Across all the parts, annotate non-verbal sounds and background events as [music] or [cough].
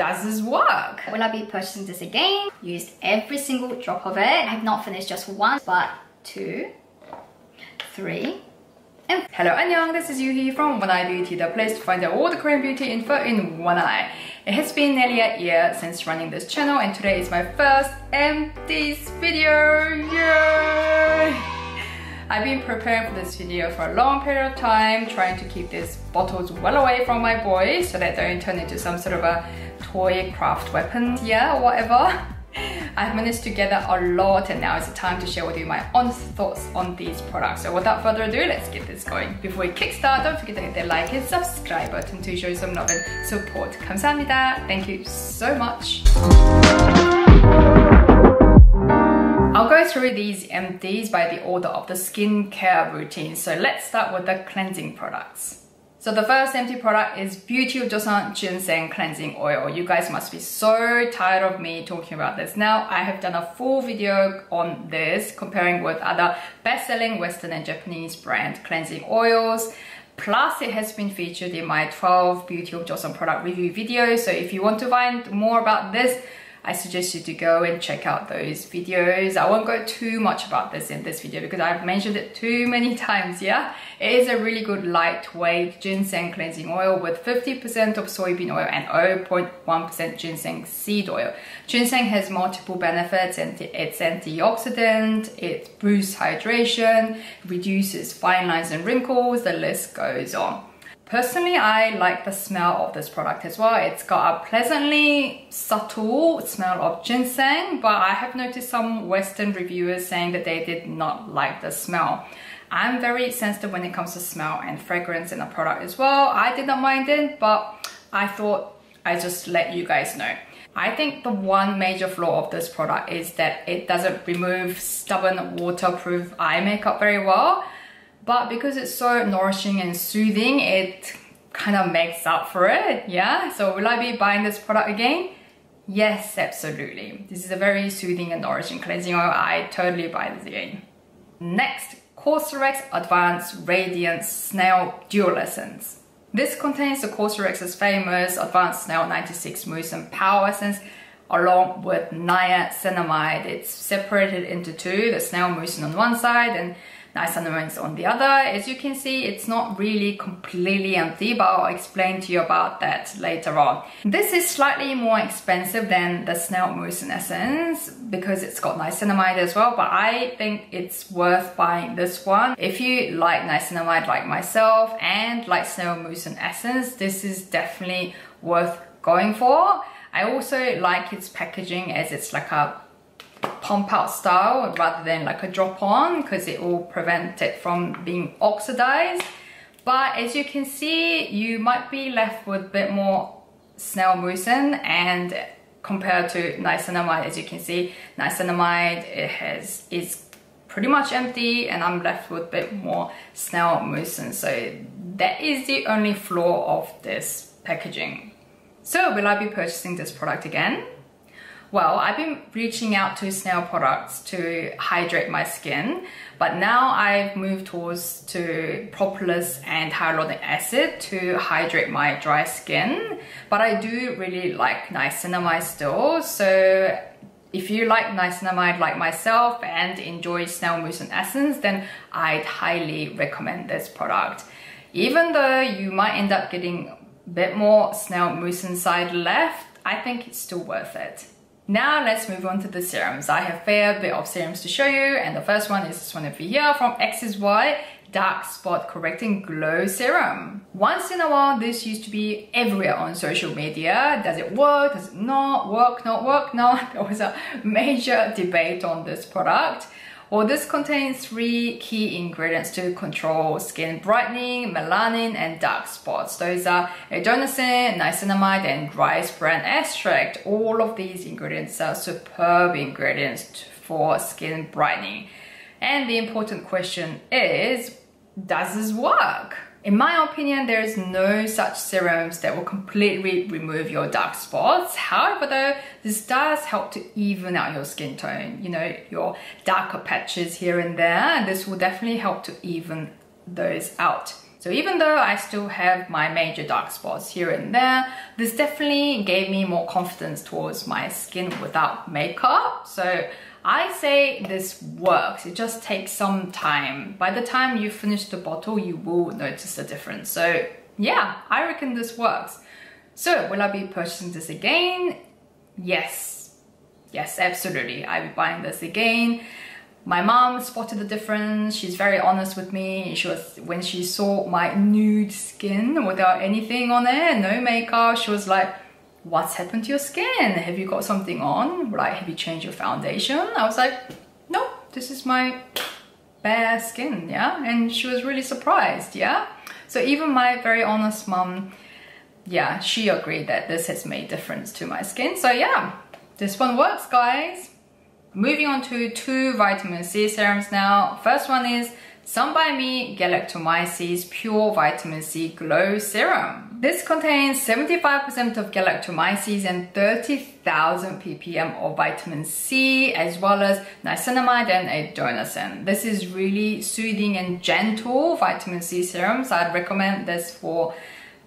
does this work? Will I be purchasing this again? Used every single drop of it. I have not finished just one, but two, three, and Hello 안녕, this is Yuhee from One Eye Beauty, the place to find out all the Korean beauty info in one eye. It has been nearly a year since running this channel and today is my first empties video, yay! I've been preparing for this video for a long period of time, trying to keep these bottles well away from my boys so that they don't turn into some sort of a toy craft weapon yeah, whatever. [laughs] I've managed to gather a lot and now it's time to share with you my honest thoughts on these products. So without further ado, let's get this going. Before we kickstart, don't forget to hit the like and subscribe button to show some love and support. 감사합니다. Thank you so much. I'll go through these empties by the order of the skincare routine. So let's start with the cleansing products. So the first empty product is Beauty of Joseon Ginseng Cleansing Oil. You guys must be so tired of me talking about this. Now I have done a full video on this comparing with other best-selling Western and Japanese brand cleansing oils. Plus it has been featured in my 12 Beauty of Joseon product review videos. So if you want to find more about this, I suggest you to go and check out those videos. I won't go too much about this in this video because I've mentioned it too many [laughs] times, yeah? It is a really good lightweight ginseng cleansing oil with 50% of soybean oil and 0.1% ginseng seed oil. Ginseng has multiple benefits and it's antioxidant, it boosts hydration, reduces fine lines and wrinkles, the list goes on. Personally, I like the smell of this product as well. It's got a pleasantly subtle smell of ginseng, but I have noticed some Western reviewers saying that they did not like the smell. I'm very sensitive when it comes to smell and fragrance in a product as well. I did not mind it, but I thought I just let you guys know. I think the one major flaw of this product is that it doesn't remove stubborn waterproof eye makeup very well but because it's so nourishing and soothing, it kind of makes up for it, yeah? So will I be buying this product again? Yes, absolutely. This is a very soothing and nourishing cleansing oil. I totally buy this again. Next, Cosrx Advanced Radiance Snail Dual Essence. This contains the Cosrx's famous Advanced Snail 96 Mucin Power Essence along with niacinamide. It's separated into two, the snail mucin on one side and niacinamide on the other. As you can see, it's not really completely empty, but I'll explain to you about that later on. This is slightly more expensive than the Snail Mucin Essence because it's got niacinamide as well, but I think it's worth buying this one. If you like niacinamide like myself and like Snail Mucin Essence, this is definitely worth going for. I also like its packaging as it's like a pump out style rather than like a drop on because it will prevent it from being oxidized. But as you can see, you might be left with a bit more snail mucin and compared to niacinamide, as you can see, niacinamide it has is pretty much empty and I'm left with a bit more snail mucin. So that is the only flaw of this packaging. So will I be purchasing this product again? Well, I've been reaching out to snail products to hydrate my skin, but now I've moved towards to propolis and hyaluronic acid to hydrate my dry skin. But I do really like niacinamide still, so if you like niacinamide like myself and enjoy snail mucin essence, then I'd highly recommend this product. Even though you might end up getting a bit more snail mucin inside left, I think it's still worth it. Now let's move on to the serums. I have a fair bit of serums to show you and the first one is this one over here from Axis-Y Dark Spot Correcting Glow Serum. Once in a while, this used to be everywhere on social media. Does it work? Does it not work? Not work? [laughs] No, there was a major debate on this product. Well, this contains three key ingredients to control skin brightening, melanin, and dark spots. Those are adenosine, niacinamide, and rice bran extract. All of these ingredients are superb ingredients for skin brightening. And the important question is, does this work? In my opinion, there is no such serums that will completely remove your dark spots. However, though, this does help to even out your skin tone, you know, your darker patches here and there. And this will definitely help to even those out. So even though I still have my major dark spots here and there, this definitely gave me more confidence towards my skin without makeup. So I say this works. It just takes some time. By the time you finish the bottle, you will notice the difference. So yeah, I reckon this works. So will I be purchasing this again? Yes. Yes, absolutely. I'll be buying this again. My mom spotted the difference. She's very honest with me. She was when she saw my nude skin without anything on it, no makeup, she was like, what's happened to your skin? Have you got something on? Like, have you changed your foundation? I was like, no, this is my bare skin, yeah? And she was really surprised, yeah? So even my very honest mom, yeah, she agreed that this has made difference to my skin. So yeah, this one works, guys. Moving on to two vitamin C serums now. First one is Some By Mi Galactomyces Pure Vitamin C Glow Serum. This contains 75% of galactomyces and 30,000 ppm of vitamin C as well as niacinamide and adenosine. This is really soothing and gentle vitamin C serums. I'd recommend this for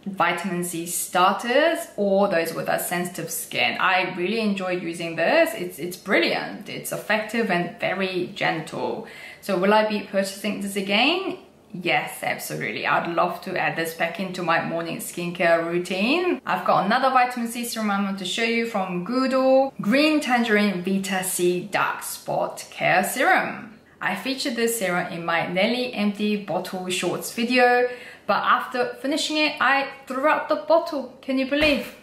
vitamin C starters or those with a sensitive skin. I really enjoyed using this. It's, it's brilliant. It's effective and very gentle. So will I be purchasing this again? Yes, absolutely. I'd love to add this back into my morning skincare routine. I've got another vitamin C serum I'm going to show you from Goodal. Green Tangerine Vita C Dark Spot Care Serum. I featured this serum in my nearly empty bottle shorts video. But after finishing it, I threw out the bottle. Can you believe?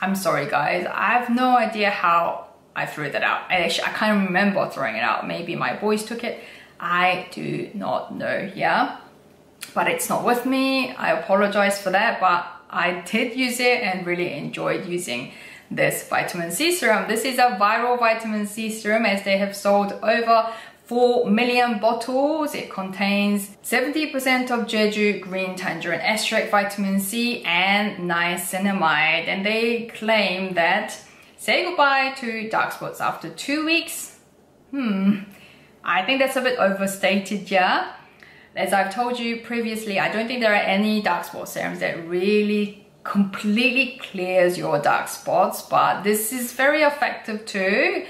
I'm sorry guys, I have no idea how I threw that out. Actually, I can't remember throwing it out. Maybe my boys took it. I do not know, yeah? But it's not with me. I apologize for that, but I did use it and really enjoyed using this vitamin C serum. This is a viral vitamin C serum as they have sold over 4 million bottles. It contains 70% of Jeju green tangerine extract, vitamin C, and niacinamide. And they claim that say goodbye to dark spots after two weeks. Hmm, I think that's a bit overstated, yeah? As I've told you previously, I don't think there are any dark spot serums that really completely clears your dark spots, but this is very effective too.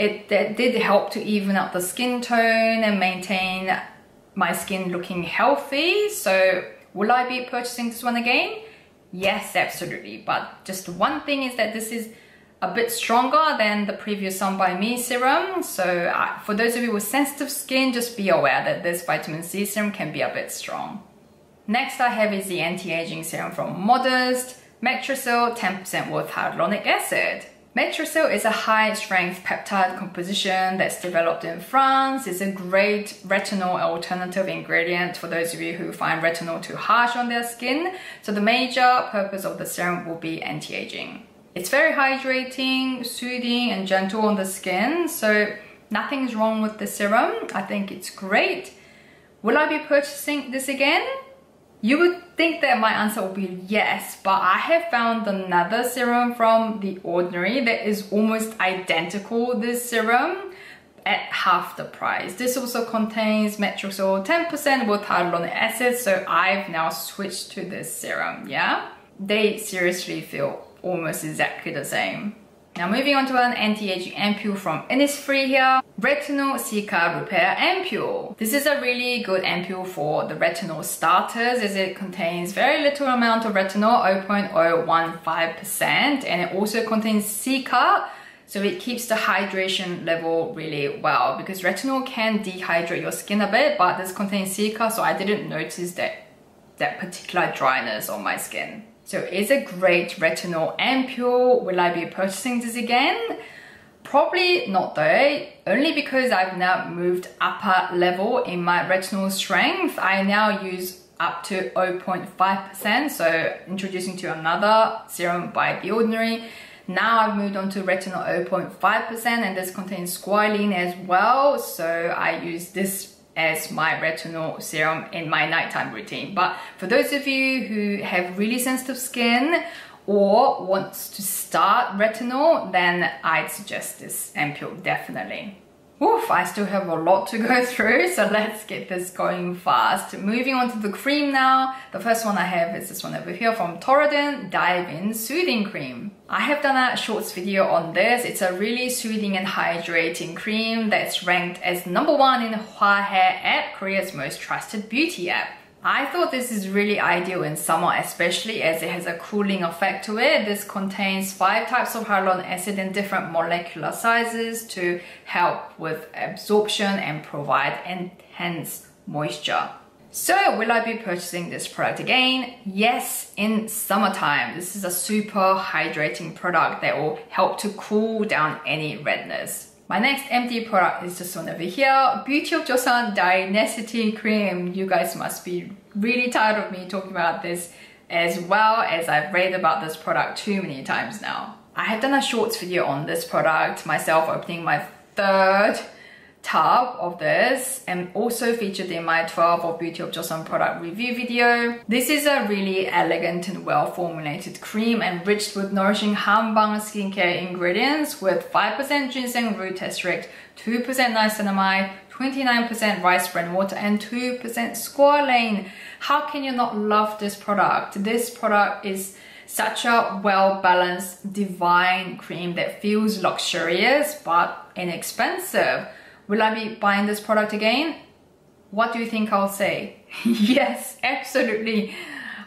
It did help to even out the skin tone and maintain my skin looking healthy. So will I be purchasing this one again? Yes, absolutely. But just one thing is that this is a bit stronger than the previous Some By Mi serum. So for those of you with sensitive skin, just be aware that this vitamin C serum can be a bit strong. Next I have is the anti-aging serum from Modest, Matrixyl 10% with hyaluronic acid. Matrixyl is a high-strength peptide composition that's developed in France. It's a great retinol alternative ingredient for those of you who find retinol too harsh on their skin. So the major purpose of the serum will be anti-aging. It's very hydrating, soothing, and gentle on the skin. So nothing's wrong with the serum. I think it's great. Will I be purchasing this again? You would think that my answer will be yes, but I have found another serum from The Ordinary that is almost identical this serum at half the price. This also contains Matrixyl 10% with hyaluronic acid, so I've now switched to this serum, yeah? They seriously feel almost exactly the same. Now moving on to an anti-aging ampule from Innisfree here. Retinol Cica Repair Ampule. This is a really good ampule for the retinol starters as it contains very little amount of retinol, 0.015% and it also contains Cica so it keeps the hydration level really well because retinol can dehydrate your skin a bit but this contains Cica so I didn't notice that that particular dryness on my skin. So it's a great retinol ampule. Will I be purchasing this again? Probably not though, only because I've now moved upper level in my retinol strength. I now use up to 0.5%, so introducing to another serum by The Ordinary. Now I've moved on to retinol 0.5% and this contains squalane as well, so I use this as my retinol serum in my nighttime routine. But for those of you who have really sensitive skin or wants to start retinol, then I'd suggest this ampule definitely. Oof, I still have a lot to go [laughs] through, so let's get this going fast. Moving on to the cream now. The first one I have is this one over here from Torriden Dive In Soothing Cream. I have done a shorts video on this. It's a really soothing and hydrating cream that's ranked as number one in Hwahae app, Korea's most trusted beauty app. I thought this is really ideal in summer, especially as it has a cooling effect to it. This contains five types of hyaluronic acid in different molecular sizes to help with absorption and provide enhanced moisture. So will I be purchasing this product again? Yes, in summertime. This is a super hydrating product that will help to cool down any redness. My next empty product is this one over here, Beauty of Joseon Dynasty Cream. You guys must be really tired of me talking about this as well as I've read about this product too many times now. I have done a shorts video on this product, myself opening my third tub of this and also featured in my 12 of Beauty of Joseon product review video. This is a really elegant and well formulated cream enriched with nourishing Hanbang skincare ingredients with 5% ginseng root extract, 2% niacinamide, 29% rice bran water and 2% squalane. How can you not love this product? This product is such a well-balanced divine cream that feels luxurious but inexpensive. Will I be buying this product again? What do you think I'll say? [laughs] yes, absolutely.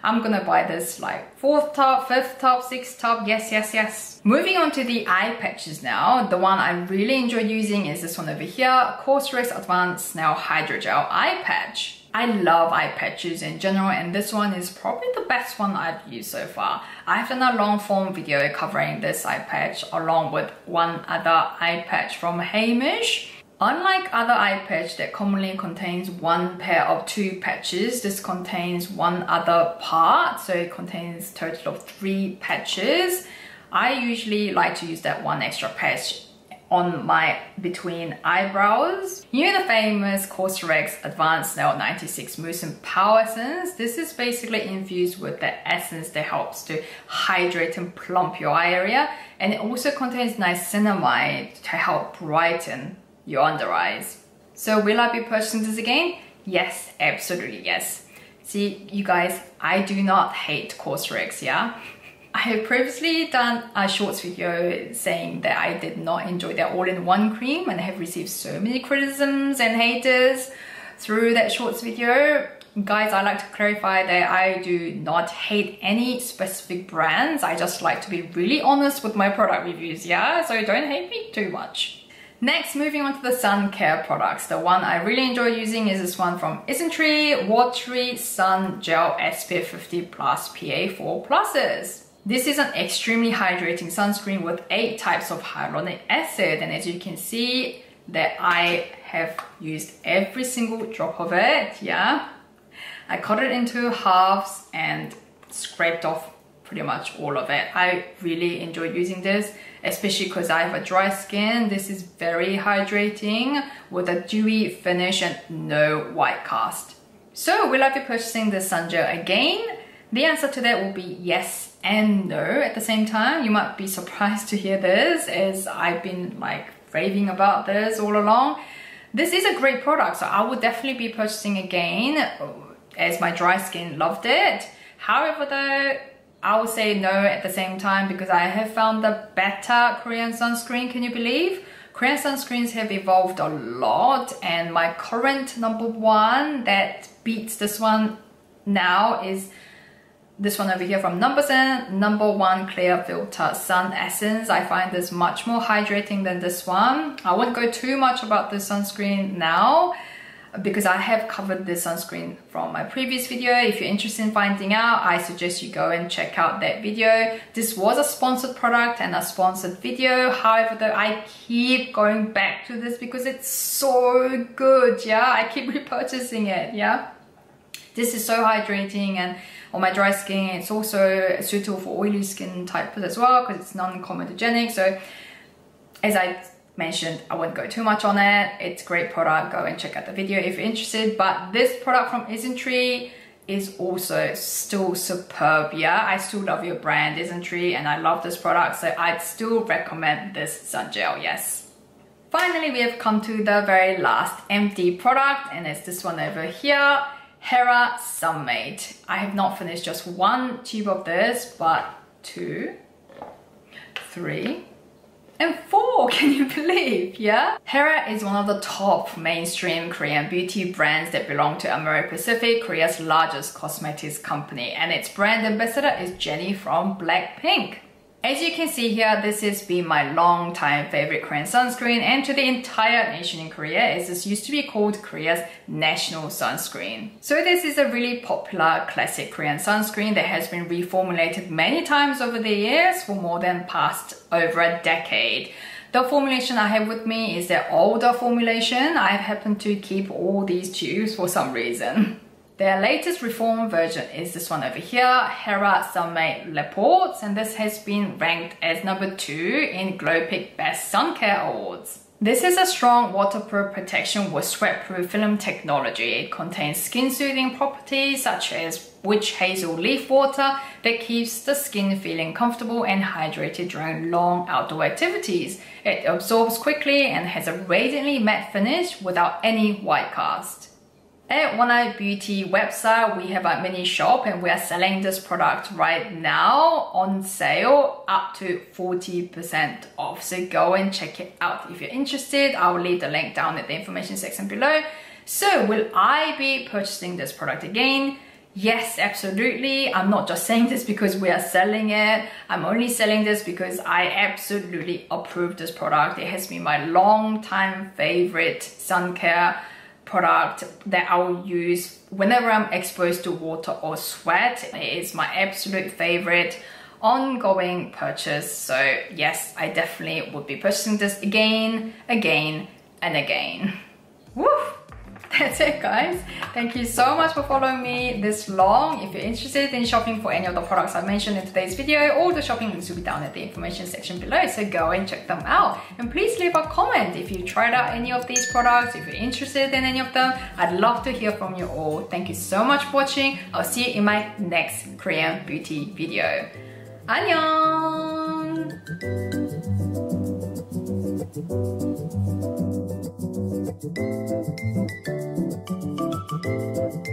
I'm gonna buy this like fourth top, fifth top, sixth top, yes, yes, yes. Moving on to the eye patches now. The one I really enjoy using is this one over here, Cosrx Advanced Snail Hydrogel Eye Patch. I love eye patches in general and this one is probably the best one I've used so far. I've done a long form video covering this eye patch along with one other eye patch from Heimish Unlike other eye patch that commonly contains one pair of two patches, this contains one other part, so it contains total of three patches. I usually like to use that one extra patch on my between eyebrows. You know the famous Cosrx Advanced Snail 96 Mucin Power Essence? This is basically infused with the essence that helps to hydrate and plump your eye area and it also contains niacinamide to help brighten your under eyes. So will I be purchasing this again? Yes, absolutely yes. See, you guys, I do not hate Cosrx, yeah? [laughs] I have previously done a shorts video saying that I did not enjoy their all-in-one cream and I have received so many criticisms and haters through that shorts video. Guys, I like to clarify that I do not hate any specific brands. I just like to be really honest with my product reviews, yeah? So don't hate me too much. Next, moving on to the sun care products. The one I really enjoy using is this one from Isntree Watery Sun Gel SPF 50 Plus PA4 Pluses. This is an extremely hydrating sunscreen with 8 types of hyaluronic acid and as you can see that I have used every single drop of it, yeah. I cut it into halves and scraped off pretty much all of it. I really enjoy using this especially because I have a dry skin. This is very hydrating with a dewy finish and no white cast. So will I be purchasing this sun gel again? The answer to that will be yes and no at the same time. You might be [laughs] surprised to hear this as I've been like raving about this all along. This is a great product, so I would definitely be purchasing again as my dry skin loved it. However though, I would say no at the same time because I have found the better Korean sunscreen, can you believe? Korean sunscreens have evolved a lot and my current number one that beats this one now is this one over here from Numbuzin, number one clear filter sun essence. I find this much more hydrating than this one. I won't go too much about this sunscreen now because I have covered this sunscreen from my previous video. If you're interested in finding out, I suggest you go and check out that video. This was a sponsored product and a sponsored video. However, though, I keep going back to this because it's so good, yeah? I keep [laughs] repurchasing it, yeah? This is so hydrating and on my dry skin, it's also suitable for oily skin type as well because it's non-comedogenic. So as I mentioned I won't go too much on it. It's a great product. Go and check out the video if you're interested. But this product from Isntree is also still superb. Yeah I still love your brand Isntree and I love this product. So I'd still recommend this sun gel yes. Finally, we have come to the very last empty product and it's this one over here. Hera Sunmate I have not finished just one tube of this, but two, three, and four, [laughs] can you believe, yeah? Hera is one of the top mainstream Korean beauty brands that belong to Amorepacific, Korea's largest cosmetics company, and its brand ambassador is Jennie from Blackpink. As you can see here, this has been my long time favorite Korean sunscreen and to the entire nation in Korea as this used to be called Korea's national sunscreen. So this is a really popular classic Korean sunscreen that has been reformulated many times over the years for more than past over a decade. The formulation I have with me is the older formulation. I've happened to keep all these tubes for some reason. Their latest reform version is this one over here, Hera Sunmate Leports, and this has been ranked as number two in Glowpick Best Sun Care Awards. This is a strong waterproof protection with sweat-proof film technology. It contains skin-soothing properties such as witch hazel leaf water that keeps the skin feeling comfortable and hydrated during long outdoor activities. It absorbs quickly and has a radiantly matte finish without any white cast. At One Eye Beauty website, we have a mini shop and we are selling this product right now on sale up to 40% off. So go and check it out if you're interested. I will leave the link down in the information section below. So will I be purchasing this product again? Yes, absolutely. I'm not just saying this because we are selling it. I'm only selling this because I absolutely approve this product. It has been my long time favorite sun care product that I will use whenever I'm exposed to water or sweat. It is my absolute favorite ongoing purchase. So yes, I definitely would be purchasing this again, again, and again. Woo! That's it guys. Thank you so much for following me this long. If you're interested in shopping for any of the products I mentioned in today's video, all the shopping links will be down at the information section below, so go and check them out. And please leave a comment if you tried out any of these products, if you're interested in any of them. I'd love to hear from you all. Thank you so much for watching. I'll see you in my next Korean beauty video. Thank you. Thank you.